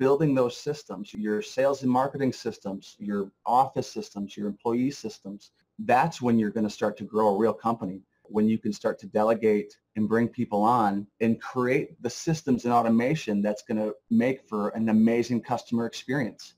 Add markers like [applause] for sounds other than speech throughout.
building those systems, your sales and marketing systems, your office systems, your employee systems, that's when you're going to start to grow a real company when you can start to delegate and bring people on and create the systems and automation that's going to make for an amazing customer experience.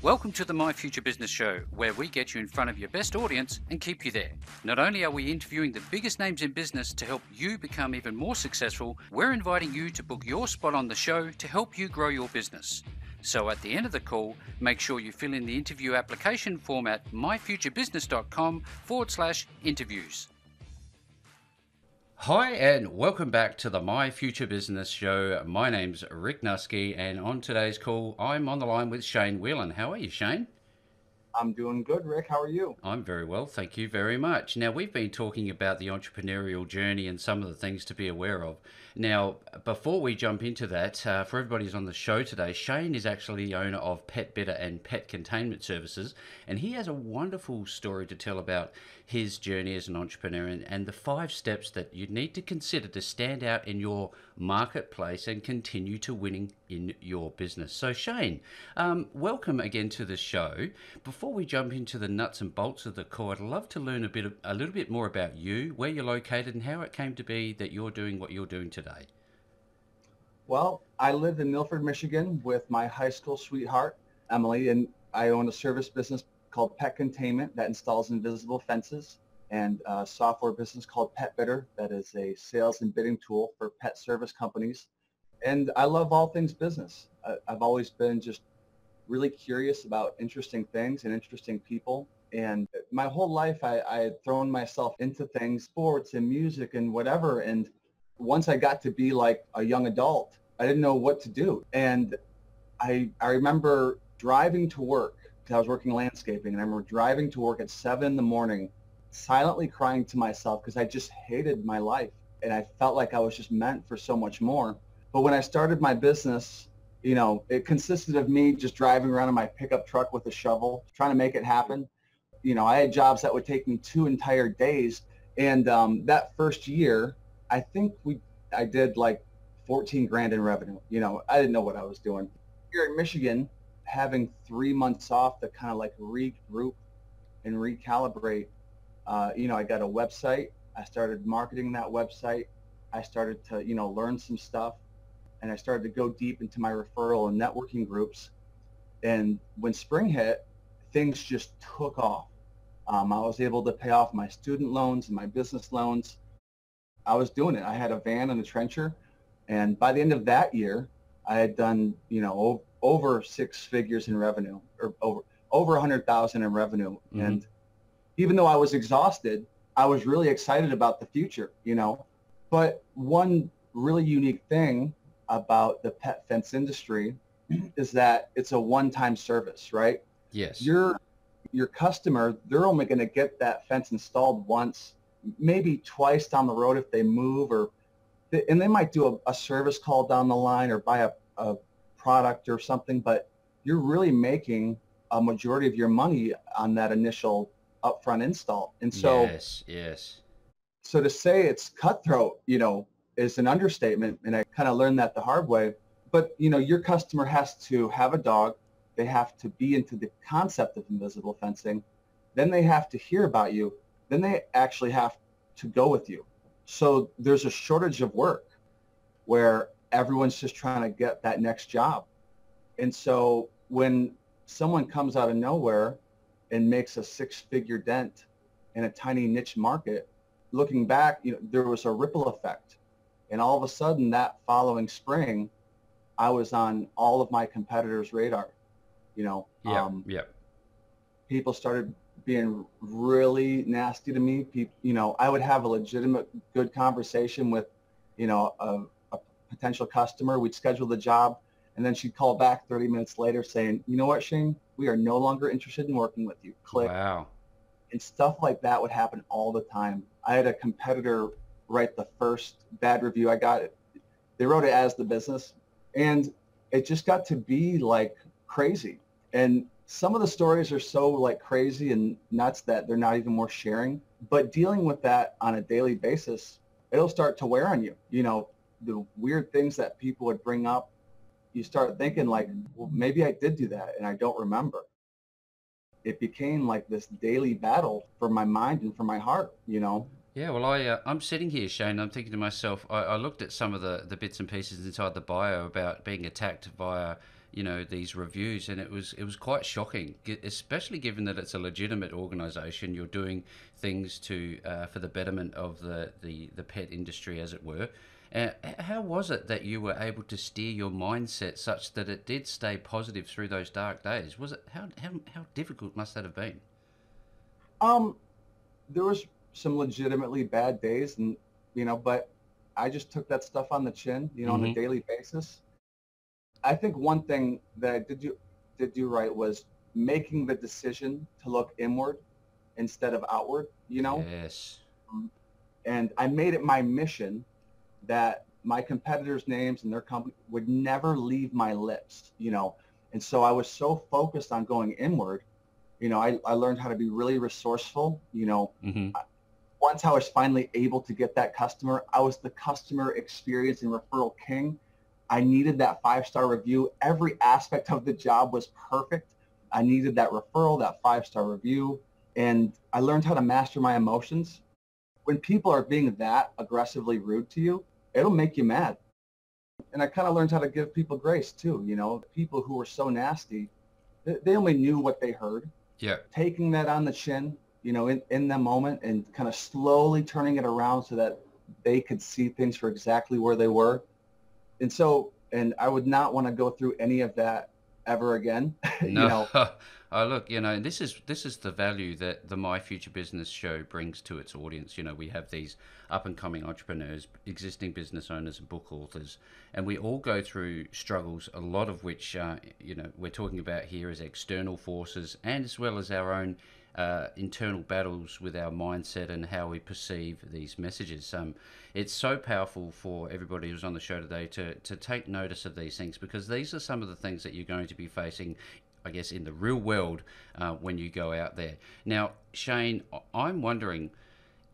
Welcome to the My Future Business Show, where we get you in front of your best audience and keep you there. Not only are we interviewing the biggest names in business to help you become even more successful, we're inviting you to book your spot on the show to help you grow your business. So at the end of the call, make sure you fill in the interview application form at myfuturebusiness.com forward slash interviews. Hi, and welcome back to the My Future Business Show. My name's Rick Nusky, and on today's call, I'm on the line with Shane Whelan. How are you, Shane? I'm doing good, Rick. How are you? I'm very well, thank you very much. Now, we've been talking about the entrepreneurial journey and some of the things to be aware of. Now, before we jump into that, uh, for everybody who's on the show today, Shane is actually the owner of Pet Bidder and Pet Containment Services, and he has a wonderful story to tell about his journey as an entrepreneur and, and the five steps that you need to consider to stand out in your marketplace and continue to winning in your business. So, Shane, um, welcome again to the show. Before we jump into the nuts and bolts of the core, I'd love to learn a bit, of, a little bit more about you, where you're located, and how it came to be that you're doing what you're doing today. Well, I live in Milford, Michigan, with my high school sweetheart, Emily, and I own a service business called Pet Containment that installs invisible fences and a software business called Pet Bidder that is a sales and bidding tool for pet service companies. And I love all things business. I've always been just really curious about interesting things and interesting people. And my whole life, I, I had thrown myself into things, sports and music and whatever. And once I got to be like a young adult, I didn't know what to do. And I, I remember driving to work I was working landscaping and I remember driving to work at seven in the morning, silently crying to myself because I just hated my life and I felt like I was just meant for so much more. But when I started my business, you know, it consisted of me just driving around in my pickup truck with a shovel, trying to make it happen. You know, I had jobs that would take me two entire days. And um, that first year, I think we, I did like 14 grand in revenue. You know, I didn't know what I was doing. Here in Michigan, having three months off to kind of like regroup and recalibrate. Uh, you know, I got a website. I started marketing that website. I started to, you know, learn some stuff and I started to go deep into my referral and networking groups. And when spring hit, things just took off. Um, I was able to pay off my student loans and my business loans. I was doing it. I had a van and a trencher. And by the end of that year, I had done, you know, over six figures in revenue or over over a hundred thousand in revenue. Mm-hmm. And even though I was exhausted, I was really excited about the future, you know. But one really unique thing about the pet fence industry [clears throat] is that it's a one-time service, right? Yes. Your your customer, they're only going to get that fence installed once, maybe twice down the road if they move or and they might do a, a service call down the line or buy a, a product or something, but you're really making a majority of your money on that initial upfront install. And so, yes, yes. So to say it's cutthroat, you know, is an understatement. And I kind of learned that the hard way. But, you know, your customer has to have a dog. They have to be into the concept of invisible fencing. Then they have to hear about you. Then they actually have to go with you. So there's a shortage of work where everyone's just trying to get that next job. And so when someone comes out of nowhere and makes a six-figure dent in a tiny niche market, looking back, you know, there was a ripple effect. And all of a sudden that following spring, I was on all of my competitors' radar. You know, yeah, um, yeah. People started being really nasty to me. People, you know, I would have a legitimate, good conversation with, you know, a, potential customer. We'd schedule the job, and then she'd call back 30 minutes later saying, you know what, Shane, we are no longer interested in working with you. Click. Wow. And stuff like that would happen all the time. I had a competitor write the first bad review I got. It. They wrote it as the business, and it just got to be like crazy. And some of the stories are so like crazy and nuts that they're not even worth sharing. But dealing with that on a daily basis, it'll start to wear on you. You know, the weird things that people would bring up you start thinking like, well, maybe I did do that and I don't remember. It became like this daily battle for my mind and for my heart, you know. Yeah, well, I uh, I'm sitting here, Shane. I'm thinking to myself. I, I looked at some of the, the bits and pieces inside the bio about being attacked via you know these reviews, and it was it was quite shocking, especially given that it's a legitimate organisation. You're doing things to uh, for the betterment of the, the, the pet industry, as it were. Uh, how was it that you were able to steer your mindset such that it did stay positive through those dark days? Was it how how, how difficult must that have been? Um, there was some legitimately bad days, and you know, but I just took that stuff on the chin, you know, mm-hmm. on a mm-hmm. daily basis. I think one thing that I did do did do right was making the decision to look inward instead of outward. You know. Yes. And I made it my mission that my competitors' names and their company would never leave my lips. You know. And so I was so focused on going inward. You know, I, I learned how to be really resourceful. You know, mm-hmm. once I was finally able to get that customer, I was the customer experience and referral king I needed that five-star review. Every aspect of the job was perfect. I needed that referral, that five-star review, and I learned how to master my emotions. When people are being that aggressively rude to you, it'll make you mad. And I kind of learned how to give people grace too. You know, people who were so nasty, they only knew what they heard. Yeah. Taking that on the chin, you know, in, in the moment and kind of slowly turning it around so that they could see things for exactly where they were and so, and I would not want to go through any of that ever again. [laughs] No. you know? [laughs] oh, look, you know, this is this is the value that the My Future Business show brings to its audience. You know, we have these up and coming entrepreneurs, existing business owners, and book authors, and we all go through struggles. A lot of which, uh, you know, we're talking about here is external forces, and as well as our own uh, internal battles with our mindset and how we perceive these messages. Um, it's so powerful for everybody who's on the show today to, to take notice of these things because these are some of the things that you're going to be facing. I guess in the real world uh, when you go out there. Now, Shane, I'm wondering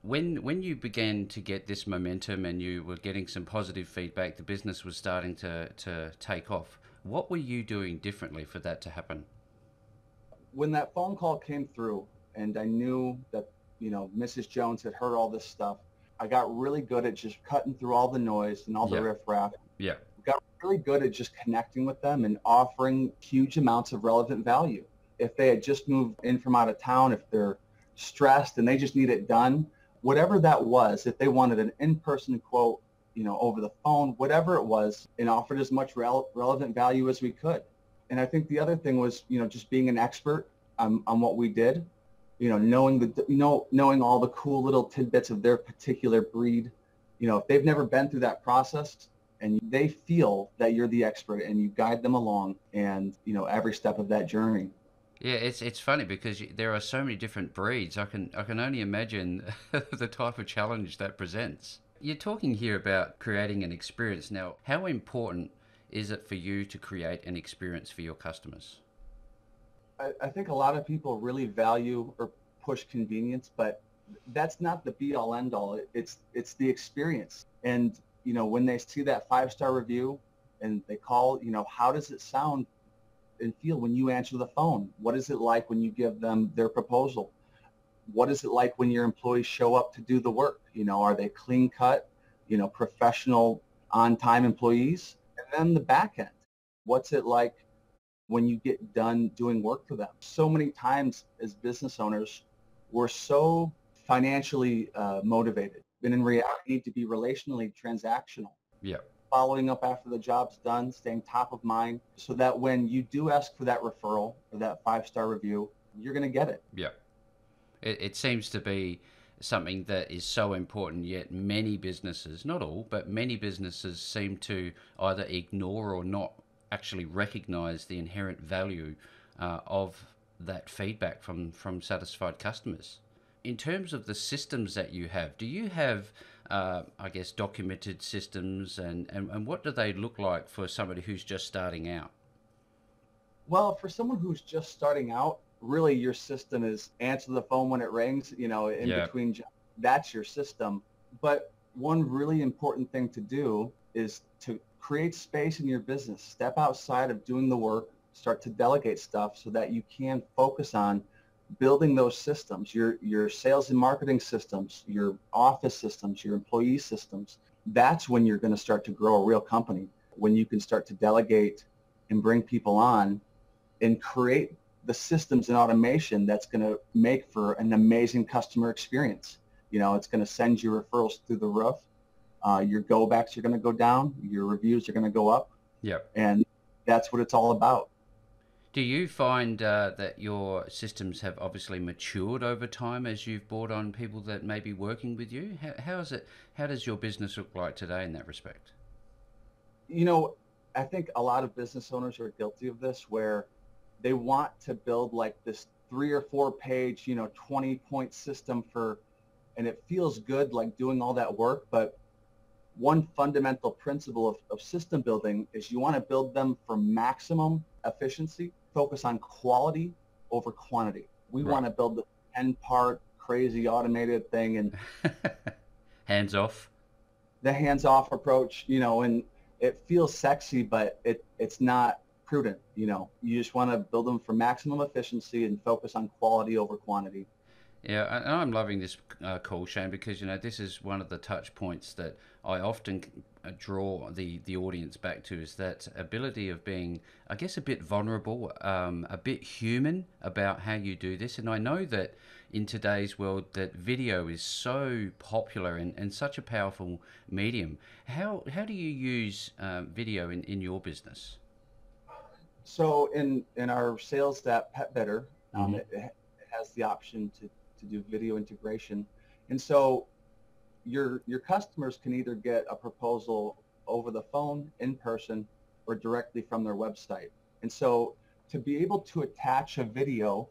when when you began to get this momentum and you were getting some positive feedback, the business was starting to to take off. What were you doing differently for that to happen? When that phone call came through, and I knew that you know Mrs. Jones had heard all this stuff. I got really good at just cutting through all the noise and all the riffraff. Yeah. Got really good at just connecting with them and offering huge amounts of relevant value. If they had just moved in from out of town, if they're stressed and they just need it done, whatever that was, if they wanted an in-person quote, you know, over the phone, whatever it was, and offered as much rele- relevant value as we could. And I think the other thing was, you know, just being an expert on, on what we did you know, knowing the, you know, knowing all the cool little tidbits of their particular breed. You know, if they've never been through that process and they feel that you're the expert and you guide them along and, you know, every step of that journey. Yeah, it's it's funny because there are so many different breeds. I can I can only imagine [laughs] the type of challenge that presents. You're talking here about creating an experience. Now, how important is it for you to create an experience for your customers? I, I think a lot of people really value or push convenience, but that's not the be all end all. It's it's the experience. And you know, when they see that five star review and they call, you know, how does it sound and feel when you answer the phone? What is it like when you give them their proposal? What is it like when your employees show up to do the work? You know, are they clean cut, you know, professional on time employees? And then the back end. What's it like when you get done doing work for them. So many times as business owners, we're so financially uh, motivated, and in reality, need to be relationally transactional. Yeah. Following up after the job's done, staying top of mind, so that when you do ask for that referral or that five star review, you're going to get it. Yeah. It, it seems to be something that is so important, yet many businesses, not all, but many businesses seem to either ignore or not actually recognize the inherent value uh, of that feedback from, from satisfied customers. In terms of the systems that you have, do you have, uh, I guess, documented systems and, and, and what do they look like for somebody who's just starting out? Well, for someone who's just starting out, really your system is answer the phone when it rings, you know, in yeah. between, that's your system. But one really important thing to do is to create space in your business. Step outside of doing the work. Start to delegate stuff so that you can focus on building those systems, your your sales and marketing systems, your office systems, your employee systems. That's when you're going to start to grow a real company. When you can start to delegate and bring people on and create the systems and automation that's going to make for an amazing customer experience. You know, it's going to send your referrals through the roof. Uh, your go backs are going to go down. Your reviews are going to go up. Yep. And that's what it's all about. Do you find uh, that your systems have obviously matured over time as you've brought on people that may be working with you? How, how is it? How does your business look like today in that respect? You know, I think a lot of business owners are guilty of this, where they want to build like this three or four page, you know, 20 point system for, and it feels good like doing all that work, but one fundamental principle of, of system building is you want to build them for maximum efficiency focus on quality over quantity. We right. want to build the 10 part crazy automated thing and [laughs] hands off. The hands off approach, you know, and it feels sexy, but it, it's not prudent. You know, you just want to build them for maximum efficiency and focus on quality over quantity. Yeah, and I'm loving this uh, call, Shane, because you know this is one of the touch points that I often uh, draw the the audience back to is that ability of being, I guess, a bit vulnerable, um, a bit human about how you do this. And I know that in today's world, that video is so popular and, and such a powerful medium. How how do you use uh, video in, in your business? So in in our sales app Pet Bidder, um, mm-hmm. it, it has the option to to do video integration, and so your your customers can either get a proposal over the phone, in person, or directly from their website. And so to be able to attach a video,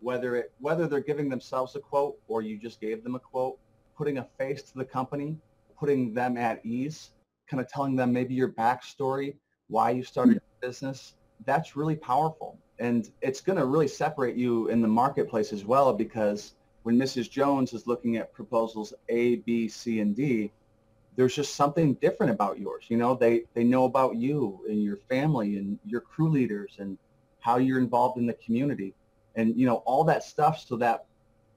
whether it whether they're giving themselves a quote or you just gave them a quote, putting a face to the company, putting them at ease, kind of telling them maybe your backstory, why you started your business, that's really powerful. And it's going to really separate you in the marketplace as well because when Mrs. Jones is looking at proposals A, B, C, and D, there's just something different about yours. You know, they, they know about you and your family and your crew leaders and how you're involved in the community and, you know, all that stuff so that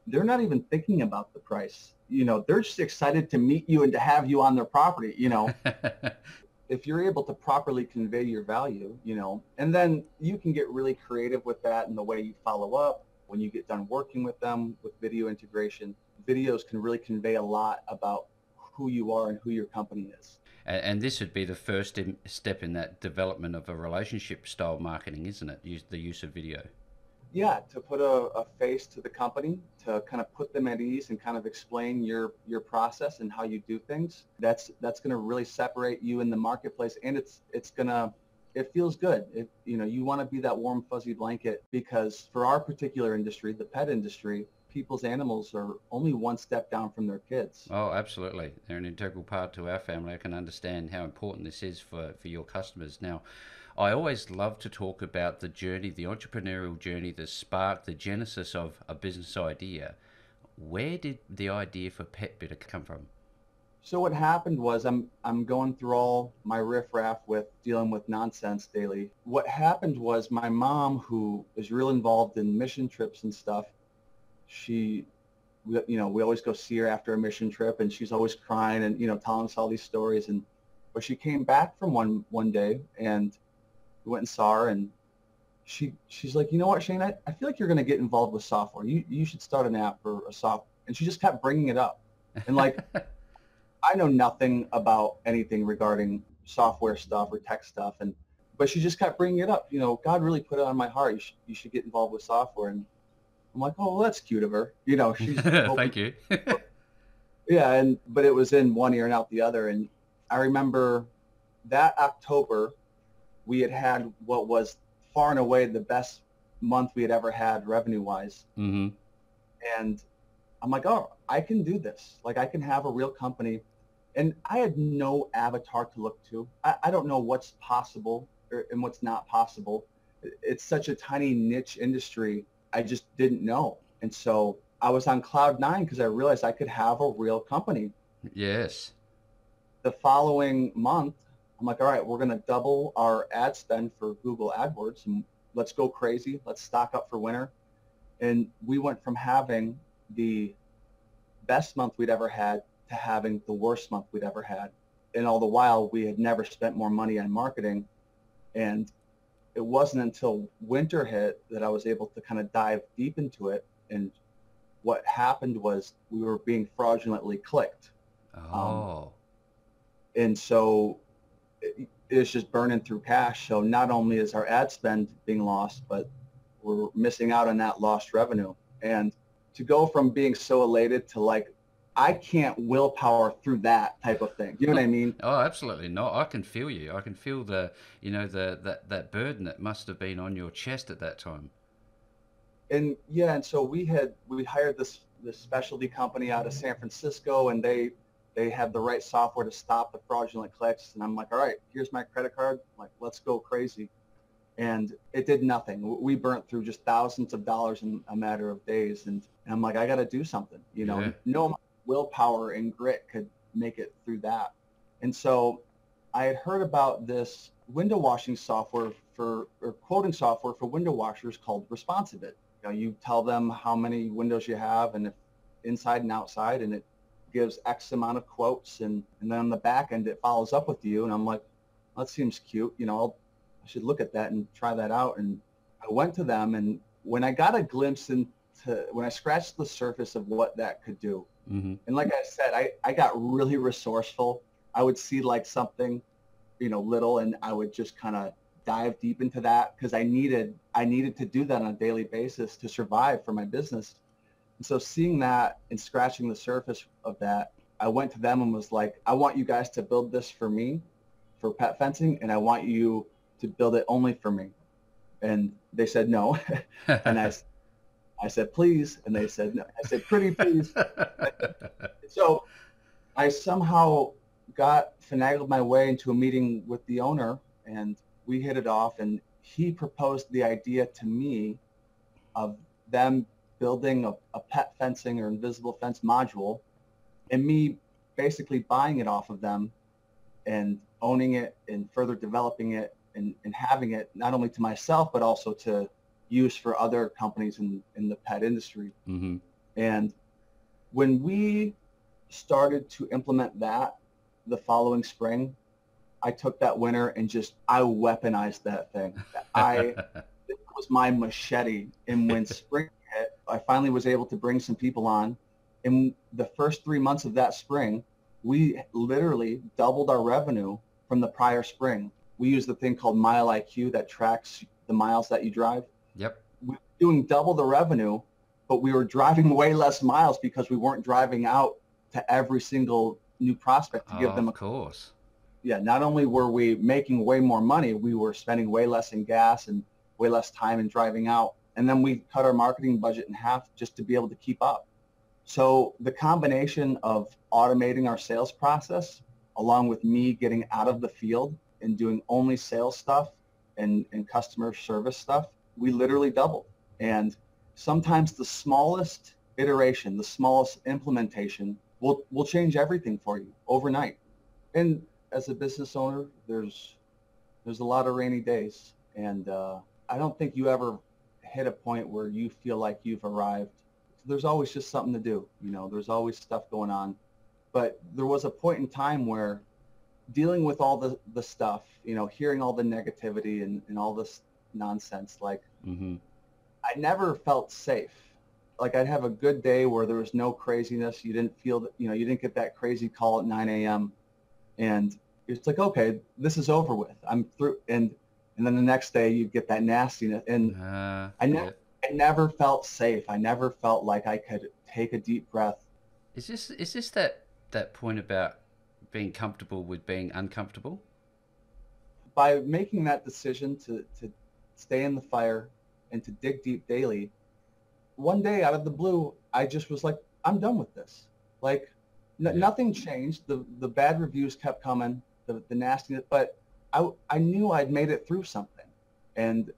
they're not even thinking about the price. You know, they're just excited to meet you and to have you on their property, you know. [laughs] if you're able to properly convey your value, you know, and then you can get really creative with that and the way you follow up when you get done working with them with video integration, videos can really convey a lot about who you are and who your company is. And, this would be the first step in that development of a relationship style marketing, isn't it? Use the use of video. Yeah, to put a, a, face to the company, to kind of put them at ease and kind of explain your your process and how you do things. That's that's going to really separate you in the marketplace, and it's it's going to it feels good. It, you know, you want to be that warm, fuzzy blanket because for our particular industry, the pet industry, people's animals are only one step down from their kids. Oh, absolutely. They're an integral part to our family. I can understand how important this is for, for your customers. Now, I always love to talk about the journey, the entrepreneurial journey, the spark, the genesis of a business idea. Where did the idea for Pet Bidder come from? So what happened was I'm I'm going through all my riffraff with dealing with nonsense daily. What happened was my mom, who is real involved in mission trips and stuff, she, you know, we always go see her after a mission trip, and she's always crying and you know telling us all these stories. And but she came back from one one day, and we went and saw her, and she she's like, you know what, Shane, I, I feel like you're going to get involved with software. You you should start an app for a soft. And she just kept bringing it up, and like. [laughs] I know nothing about anything regarding software stuff or tech stuff, and but she just kept bringing it up. You know, God really put it on my heart. You should, you should get involved with software, and I'm like, oh, well, that's cute of her. You know, she's [laughs] thank you. [laughs] yeah, and but it was in one ear and out the other, and I remember that October we had had what was far and away the best month we had ever had revenue wise, mm-hmm. and I'm like, oh, I can do this. Like, I can have a real company and I had no avatar to look to. I, I don't know what's possible or, and what's not possible. It's such a tiny niche industry. I just didn't know. And so I was on cloud nine because I realized I could have a real company. Yes. The following month, I'm like, all right, we're going to double our ad spend for Google AdWords and let's go crazy. Let's stock up for winter. And we went from having the best month we'd ever had to having the worst month we'd ever had. And all the while, we had never spent more money on marketing. And it wasn't until winter hit that I was able to kind of dive deep into it. And what happened was we were being fraudulently clicked. Oh. Um, and so it, it's just burning through cash. So not only is our ad spend being lost, but we're missing out on that lost revenue. And to go from being so elated to like, I can't willpower through that type of thing. You know what I mean? Oh, absolutely not. I can feel you. I can feel the, you know, the that that burden that must have been on your chest at that time. And yeah, and so we had we hired this this specialty company out of San Francisco, and they they had the right software to stop the fraudulent clicks. And I'm like, all right, here's my credit card. I'm like, let's go crazy. And it did nothing. We burnt through just thousands of dollars in a matter of days. And, and I'm like, I got to do something. You know, Yeah. no willpower and grit could make it through that. And so I had heard about this window washing software for, or quoting software for window washers called ResponsiBid. You know, you tell them how many windows you have and if inside and outside, and it gives X amount of quotes, and, and then on the back end, it follows up with you. And I'm like, that seems cute. You know, I'll, I should look at that and try that out. And I went to them, and when I got a glimpse into, when I scratched the surface of what that could do, hmm and like I said, I, I got really resourceful. I would see like something, you know, little, and I would just kind of dive deep into that because I needed I needed to do that on a daily basis to survive for my business. And so seeing that and scratching the surface of that, I went to them and was like, I want you guys to build this for me, for pet fencing, and I want you to build it only for me. And they said no, [laughs] and I, [laughs] I said please, and they said no. I said pretty please. [laughs] So I somehow got finagled my way into a meeting with the owner and we hit it off and he proposed the idea to me of them building a, a pet fencing or invisible fence module and me basically buying it off of them and owning it and further developing it and, and having it not only to myself but also to use for other companies in, in the pet industry. hmm And when we started to implement that the following spring, I took that winter and just I weaponized that thing. [laughs] I it was my machete. And when [laughs] spring hit, I finally was able to bring some people on. In the first three months of that spring, we literally doubled our revenue from the prior spring. We use the thing called Mile IQ that tracks the miles that you drive Yep. we were doing double the revenue, but we were driving way less miles because we weren't driving out to every single new prospect to give Oh, them a course. yeah. Not only were we making way more money, we were spending way less in gas and way less time in driving out. And then we cut our marketing budget in half just to be able to keep up. So the combination of automating our sales process along with me getting out of the field and doing only sales stuff and, and customer service stuff, we literally doubled. And sometimes the smallest iteration, the smallest implementation will, will change everything for you overnight. And as a business owner, there's there's a lot of rainy days, and uh, I don't think you ever hit a point where you feel like you've arrived. There's always just something to do, you know. There's always stuff going on, but there was a point in time where dealing with all the the stuff, you know, hearing all the negativity and, and all this nonsense, like hmm I never felt safe. Like I'd have a good day where there was no craziness. You didn't feel that, you know, you didn't get that crazy call at 9 a.m. And it's like, okay, this is over with. I'm through. And, and then the next day you get that nastiness. And Uh, I know- yeah. I never felt safe. I never felt like I could take a deep breath. Is this is this that that point about being comfortable with being uncomfortable? By making that decision to, to stay in the fire and to dig deep daily, one day out of the blue, I just was like, I'm done with this. Like, n- nothing changed. The the bad reviews kept coming, the the nastiness, but I I knew I'd made it through something, and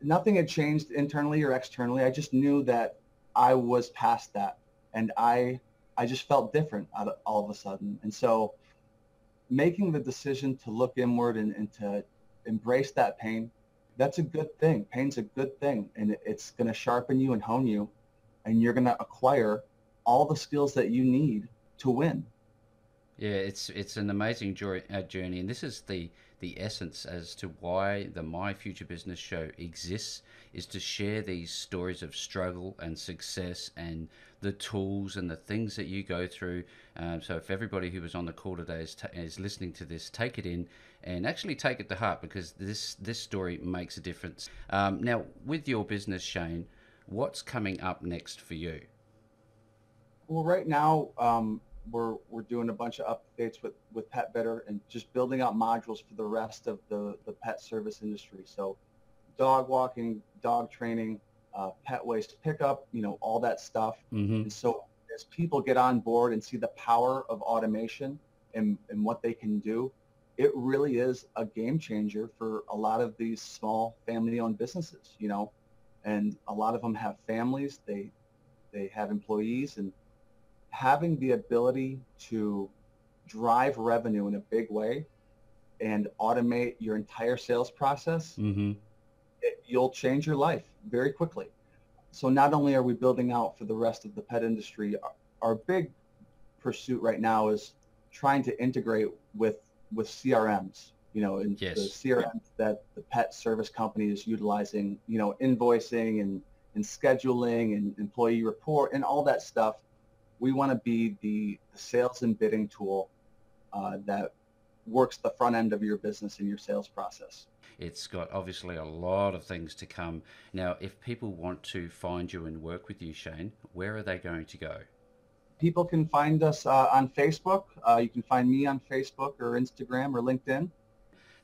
nothing had changed internally or externally. I just knew that I was past that, and I I just felt different out of, all of a sudden, and so making the decision to look inward and, and to embrace that pain, that's a good thing. Pain's a good thing, and it's going to sharpen you and hone you, and you're going to acquire all the skills that you need to win. Yeah, it's it's an amazing uh, journey, and this is the the essence as to why the My Future Business Show exists is to share these stories of struggle and success and the tools and the things that you go through. Um, so if everybody who was on the call today is, t- is listening to this, take it in and actually take it to heart because this this story makes a difference. Um, now, with your business, Shane, what's coming up next for you? Well, right now, um, we're we're doing a bunch of updates with with Pet Bidder and just building out modules for the rest of the the pet service industry. So, dog walking, dog training, uh, pet waste pickup, you know, all that stuff. Mm-hmm. And so, as people get on board and see the power of automation and and what they can do, it really is a game changer for a lot of these small family-owned businesses. You know, and a lot of them have families. They they have employees and having the ability to drive revenue in a big way and automate your entire sales process, mm-hmm. You'll change your life very quickly. So not only are we building out for the rest of the pet industry, our, big pursuit right now is trying to integrate with with CRMs. You know, in yes. the CRMs that the pet service company is utilizing. You know, invoicing and and scheduling and employee report and all that stuff we want to be the, the, sales and bidding tool uh, that works the front end of your business and your sales process. It's got obviously a lot of things to come. Now, if people want to find you and work with you, Shane, where are they going to go? People can find us uh, on Facebook. Uh, you can find me on Facebook or Instagram or LinkedIn.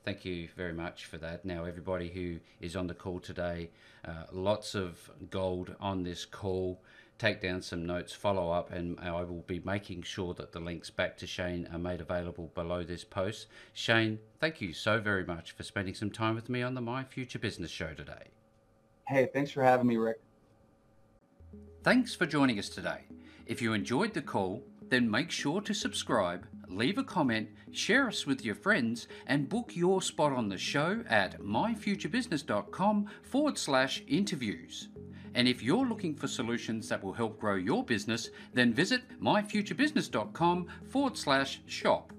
Thank you very much for that. Now, everybody who is on the call today, uh, lots of gold on this call take down some notes, follow up, and I will be making sure that the links back to Shane are made available below this post. Shane, thank you so very much for spending some time with me on the My Future Business Show today. Hey, thanks for having me, Rick. Thanks for joining us today. If you enjoyed the call, then make sure to subscribe, leave a comment, share us with your friends, and book your spot on the show at myfuturebusiness.com forward slash interviews. And if you're looking for solutions that will help grow your business, then visit myfuturebusiness.com forward slash shop.